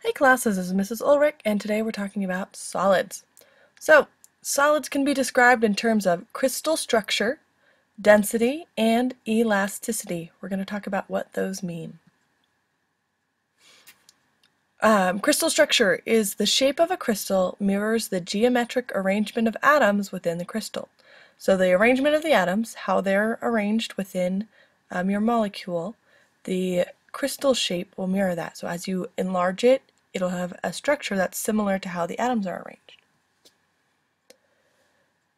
Hey class, this is Mrs. Ulrich, and today we're talking about solids. So, solids can be described in terms of crystal structure, density, and elasticity. We're going to talk about what those mean. Um, crystal structure is the shape of a crystal mirrors the geometric arrangement of atoms within the crystal. So the arrangement of the atoms, how they're arranged within um, your molecule, the crystal shape will mirror that. So as you enlarge it, it'll have a structure that's similar to how the atoms are arranged.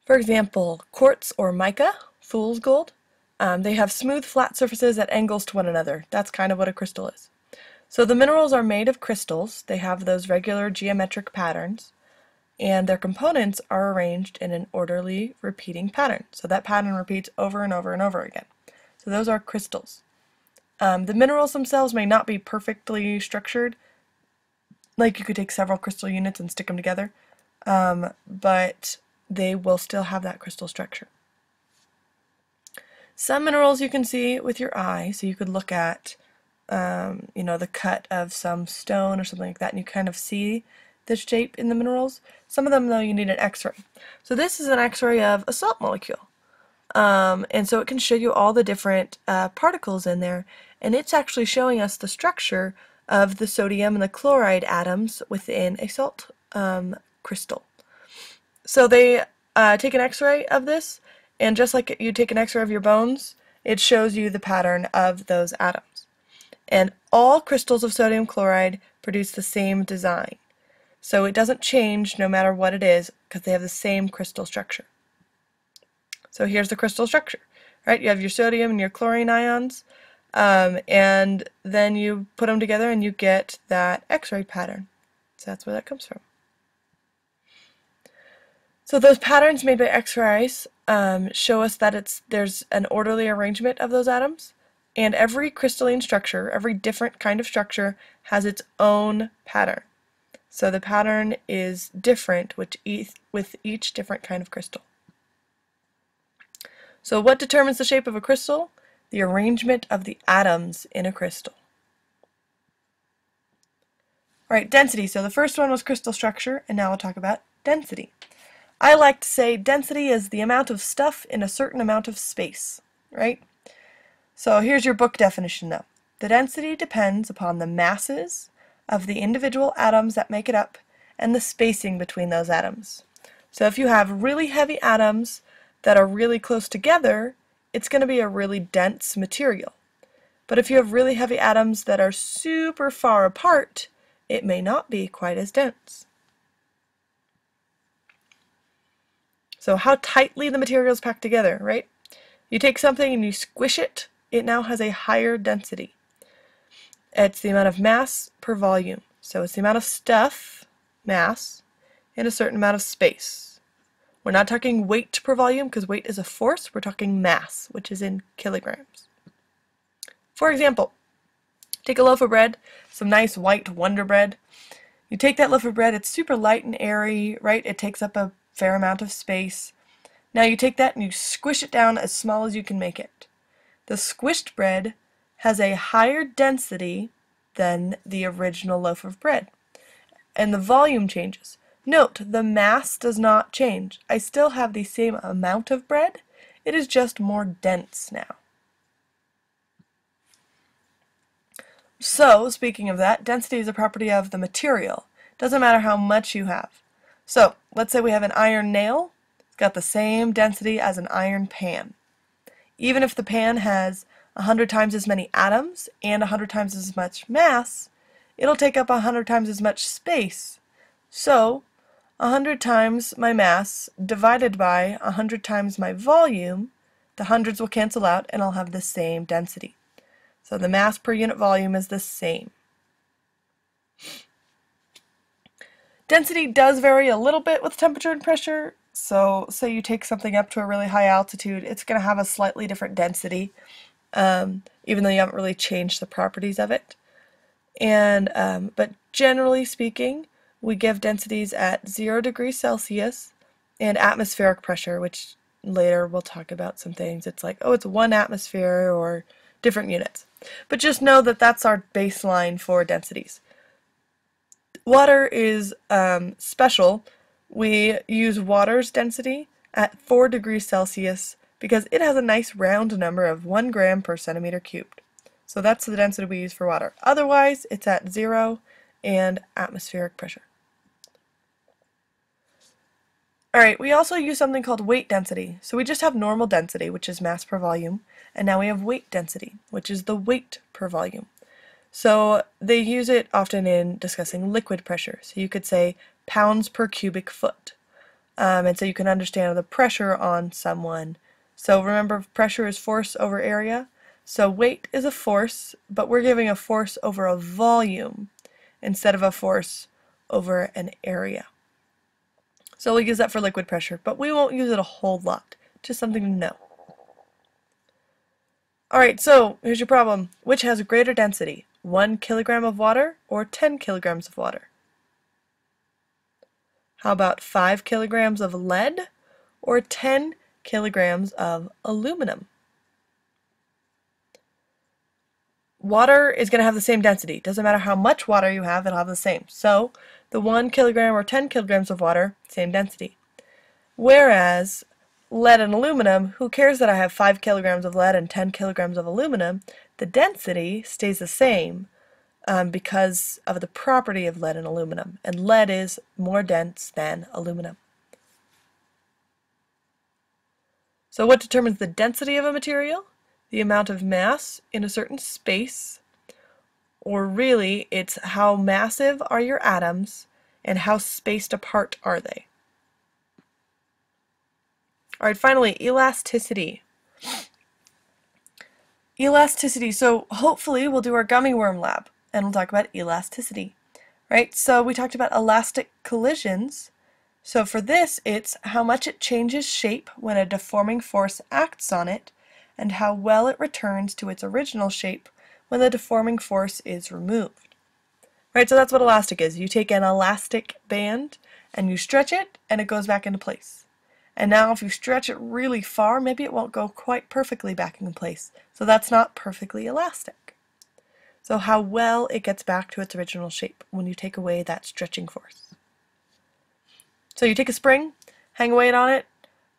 For example, quartz or mica, fool's gold, um, they have smooth flat surfaces at angles to one another. That's kind of what a crystal is. So the minerals are made of crystals. They have those regular geometric patterns and their components are arranged in an orderly repeating pattern. So that pattern repeats over and over and over again. So those are crystals. Um, the minerals themselves may not be perfectly structured, like you could take several crystal units and stick them together, um, but they will still have that crystal structure. Some minerals you can see with your eye, so you could look at, um, you know, the cut of some stone or something like that, and you kind of see the shape in the minerals. Some of them, though, you need an x-ray. So this is an x-ray of a salt molecule. Um, and so it can show you all the different uh, particles in there, and it's actually showing us the structure of the sodium and the chloride atoms within a salt um, crystal. So they uh, take an x-ray of this, and just like you take an x-ray of your bones, it shows you the pattern of those atoms. And all crystals of sodium chloride produce the same design. So it doesn't change no matter what it is because they have the same crystal structure. So here's the crystal structure, right? You have your sodium and your chlorine ions, um, and then you put them together and you get that X-ray pattern. So that's where that comes from. So those patterns made by X-rays um, show us that it's there's an orderly arrangement of those atoms, and every crystalline structure, every different kind of structure, has its own pattern. So the pattern is different with each, with each different kind of crystal. So what determines the shape of a crystal? The arrangement of the atoms in a crystal. All right, density. So the first one was crystal structure, and now we'll talk about density. I like to say density is the amount of stuff in a certain amount of space, right? So here's your book definition though. The density depends upon the masses of the individual atoms that make it up and the spacing between those atoms. So if you have really heavy atoms that are really close together, it's going to be a really dense material. But if you have really heavy atoms that are super far apart, it may not be quite as dense. So how tightly the material is packed together, right? You take something and you squish it, it now has a higher density. It's the amount of mass per volume. So it's the amount of stuff, mass, in a certain amount of space. We're not talking weight per volume because weight is a force. We're talking mass, which is in kilograms. For example, take a loaf of bread, some nice white Wonder Bread. You take that loaf of bread, it's super light and airy, right? It takes up a fair amount of space. Now you take that and you squish it down as small as you can make it. The squished bread has a higher density than the original loaf of bread. And the volume changes. Note, the mass does not change. I still have the same amount of bread. It is just more dense now. So, speaking of that, density is a property of the material. Doesn't matter how much you have. So, let's say we have an iron nail. It's got the same density as an iron pan. Even if the pan has 100 times as many atoms and 100 times as much mass, it'll take up 100 times as much space. So, 100 times my mass divided by 100 times my volume, the hundreds will cancel out and I'll have the same density. So the mass per unit volume is the same. Density does vary a little bit with temperature and pressure. So say you take something up to a really high altitude, it's going to have a slightly different density um, even though you haven't really changed the properties of it. And um, But generally speaking, we give densities at 0 degrees Celsius and atmospheric pressure, which later we'll talk about some things. It's like, oh, it's one atmosphere or different units. But just know that that's our baseline for densities. Water is um, special. We use water's density at 4 degrees Celsius because it has a nice round number of 1 gram per centimeter cubed. So that's the density we use for water. Otherwise, it's at zero and atmospheric pressure. Alright, we also use something called weight density. So we just have normal density, which is mass per volume, and now we have weight density, which is the weight per volume. So they use it often in discussing liquid pressure. So you could say pounds per cubic foot. Um, and so you can understand the pressure on someone. So remember, pressure is force over area. So weight is a force, but we're giving a force over a volume instead of a force over an area. So we'll use that for liquid pressure, but we won't use it a whole lot. Just something to know. Alright, so here's your problem. Which has a greater density, 1 kilogram of water or 10 kilograms of water? How about 5 kilograms of lead or 10 kilograms of aluminum? Water is going to have the same density. Doesn't matter how much water you have, it'll have the same. So the 1 kilogram or 10 kilograms of water, same density. Whereas lead and aluminum, who cares that I have 5 kilograms of lead and 10 kilograms of aluminum? The density stays the same um, because of the property of lead and aluminum. And lead is more dense than aluminum. So what determines the density of a material? The amount of mass in a certain space, or really it's how massive are your atoms and how spaced apart are they. Alright, finally, elasticity. Elasticity, so hopefully we'll do our gummy worm lab and we'll talk about elasticity. Right, so we talked about elastic collisions. So for this, it's how much it changes shape when a deforming force acts on it and how well it returns to its original shape when the deforming force is removed. Right, so that's what elastic is. You take an elastic band and you stretch it and it goes back into place. And now if you stretch it really far, maybe it won't go quite perfectly back in place. So that's not perfectly elastic. So how well it gets back to its original shape when you take away that stretching force. So you take a spring, hang a weight on it,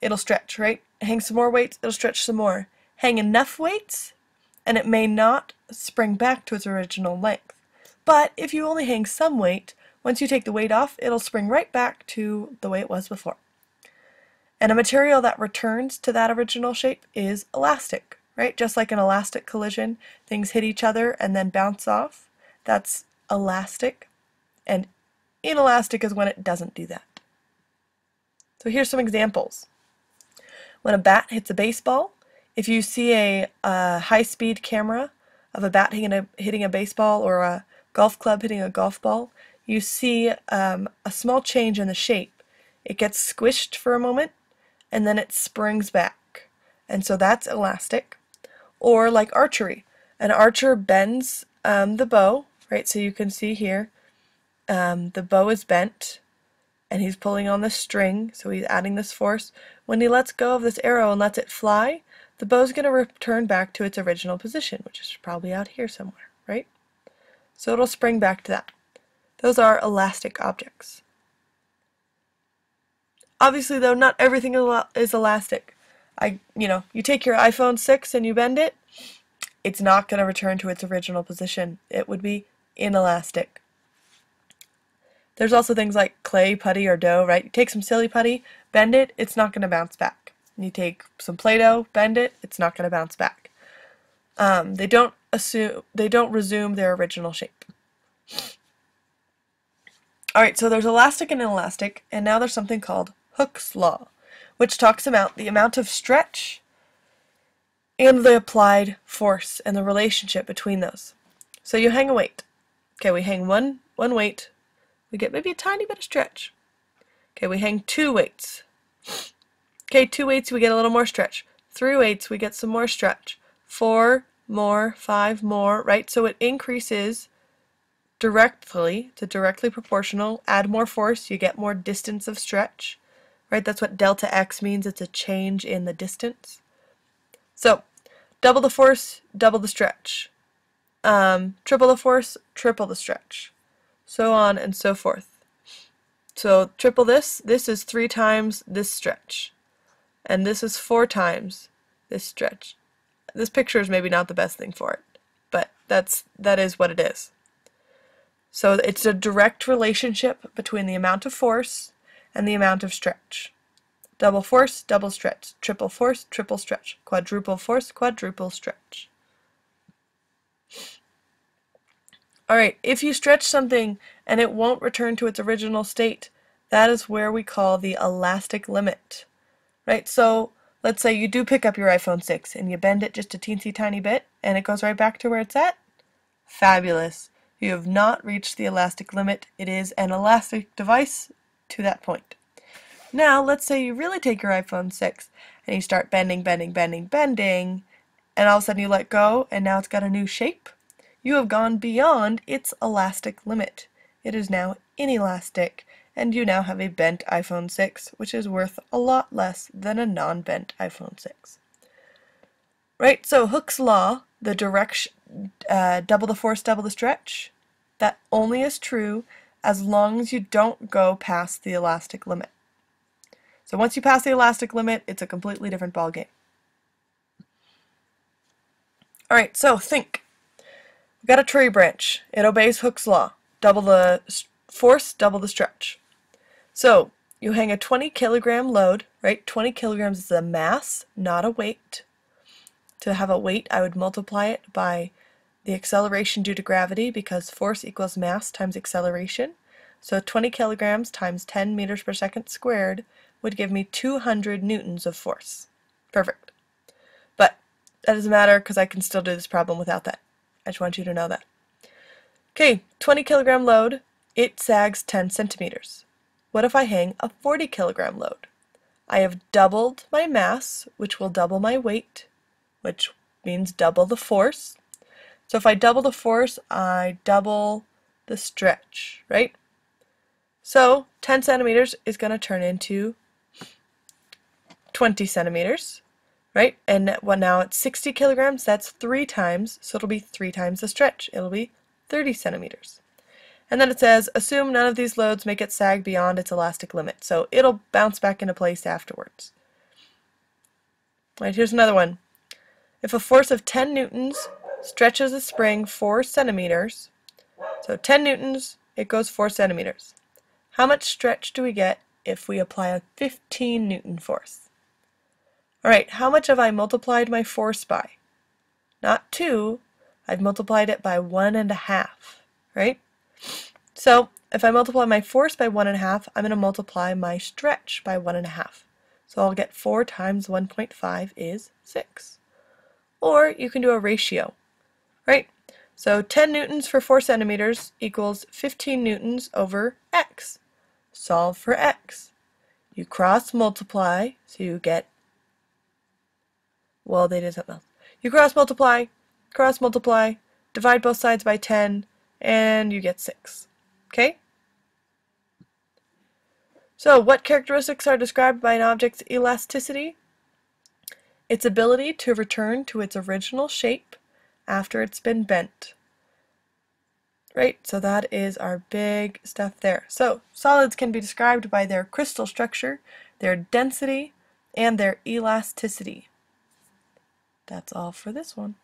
it'll stretch, right? Hang some more weights, it'll stretch some more hang enough weights and it may not spring back to its original length. But if you only hang some weight, once you take the weight off, it'll spring right back to the way it was before. And a material that returns to that original shape is elastic, right? Just like an elastic collision, things hit each other and then bounce off. That's elastic. And inelastic is when it doesn't do that. So here's some examples. When a bat hits a baseball, if you see a, a high-speed camera of a bat hitting a, hitting a baseball or a golf club hitting a golf ball, you see um, a small change in the shape. It gets squished for a moment and then it springs back. And so that's elastic. Or like archery. An archer bends um, the bow, right? So you can see here um, the bow is bent and he's pulling on the string, so he's adding this force. When he lets go of this arrow and lets it fly, the bow is going to return back to its original position, which is probably out here somewhere, right? So it'll spring back to that. Those are elastic objects. Obviously, though, not everything is elastic. I, you know, you take your iPhone 6 and you bend it, it's not going to return to its original position. It would be inelastic. There's also things like clay, putty, or dough, right? You take some silly putty, bend it, it's not going to bounce back. You take some Play-Doh, bend it, it's not going to bounce back. Um, they don't assume they don't resume their original shape. Alright, so there's elastic and inelastic, and now there's something called Hooke's Law, which talks about the amount of stretch and the applied force and the relationship between those. So you hang a weight. Okay, we hang one one weight, we get maybe a tiny bit of stretch. Okay, we hang two weights. Okay, two weights, we get a little more stretch. Three weights, we get some more stretch. Four more, five more, right? So it increases directly, to directly proportional. Add more force, you get more distance of stretch, right? That's what delta x means. It's a change in the distance. So double the force, double the stretch. Um, triple the force, triple the stretch. so on and so forth. So triple this, this is three times this stretch. And this is four times this stretch. This picture is maybe not the best thing for it, but that's that is what it is. So it's a direct relationship between the amount of force and the amount of stretch. Double force, double stretch. Triple force, triple stretch. Quadruple force, quadruple stretch. Alright, if you stretch something and it won't return to its original state, that is where we call the elastic limit. Right, so let's say you do pick up your iPhone 6 and you bend it just a teensy tiny bit and it goes right back to where it's at. Fabulous. You have not reached the elastic limit. It is an elastic device to that point. Now, let's say you really take your iPhone 6 and you start bending, bending, bending, bending, and all of a sudden you let go and now it's got a new shape. You have gone beyond its elastic limit. It is now inelastic, and you now have a bent iPhone 6, which is worth a lot less than a non-bent iPhone 6. Right, so Hooke's law, the direction, uh, double the force, double the stretch, that only is true as long as you don't go past the elastic limit. So once you pass the elastic limit, it's a completely different ballgame. Alright, so think. We've got a tree branch. It obeys Hooke's law. Double the force, double the stretch. So you hang a 20 kilogram load, right? 20 kilograms is a mass, not a weight. To have a weight, I would multiply it by the acceleration due to gravity because force equals mass times acceleration. So 20 kilograms times 10 meters per second squared would give me 200 newtons of force. Perfect. But that doesn't matter because I can still do this problem without that. I just want you to know that. Okay, 20 kilogram load, it sags 10 centimeters. What if I hang a 40 kilogram load? I have doubled my mass, which will double my weight, which means double the force. So if I double the force, I double the stretch, right? So 10 centimeters is going to turn into 20 centimeters right? And well, now it's 60 kilograms, that's three times, so it'll be three times the stretch. It'll be 30 centimeters. And then it says, assume none of these loads make it sag beyond its elastic limit. So it'll bounce back into place afterwards. Right, here's another one. If a force of 10 newtons stretches a spring 4 centimeters, so 10 newtons, it goes 4 centimeters. How much stretch do we get if we apply a 15 newton force? Alright, how much have I multiplied my force by? Not 2, I've multiplied it by one and a half, right? So if I multiply my force by one and a half, I'm going to multiply my stretch by one and a half. So I'll get 4 times 1.5 is 6. Or you can do a ratio, right? So 10 newtons for 4 centimeters equals 15 newtons over x. Solve for x. You cross multiply, so you get well, they did something else. You cross multiply, cross multiply, divide both sides by 10, and you get 6. Okay? So, what characteristics are described by an object's elasticity? Its ability to return to its original shape after it's been bent. Right, so that is our big stuff there. So, solids can be described by their crystal structure, their density, and their elasticity. That's all for this one.